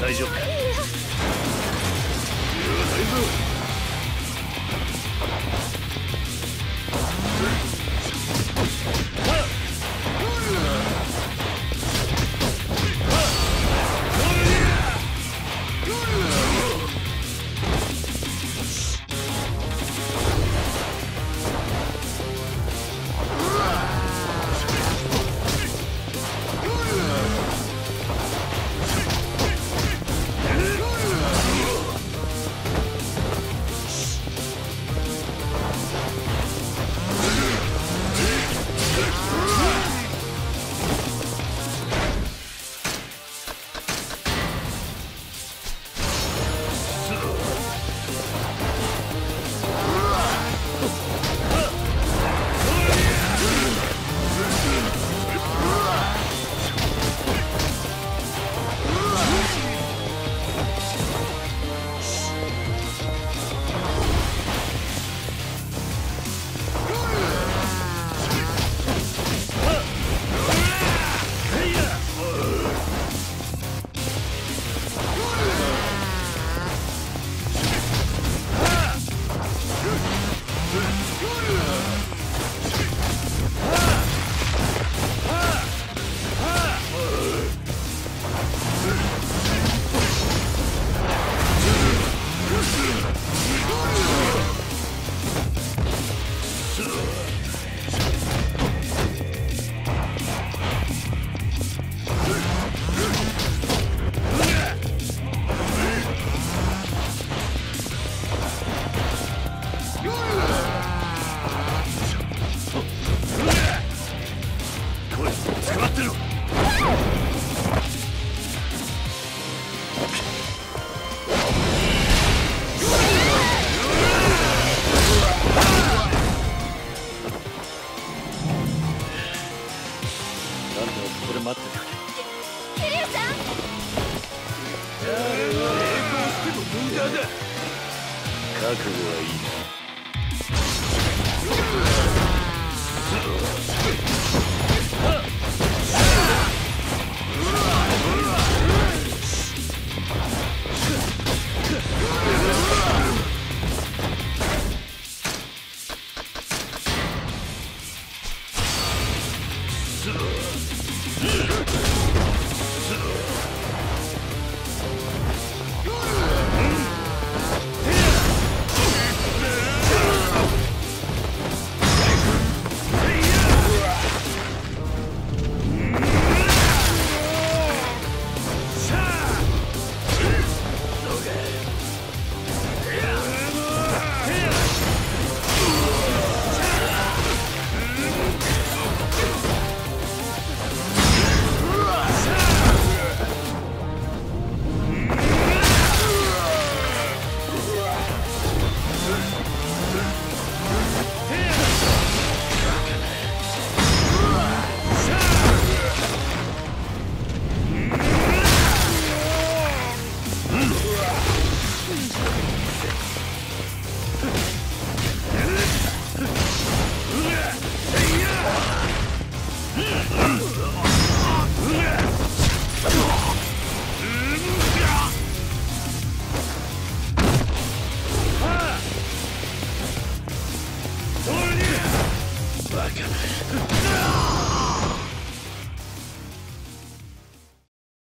大丈夫か。覚悟はいいな。Come on.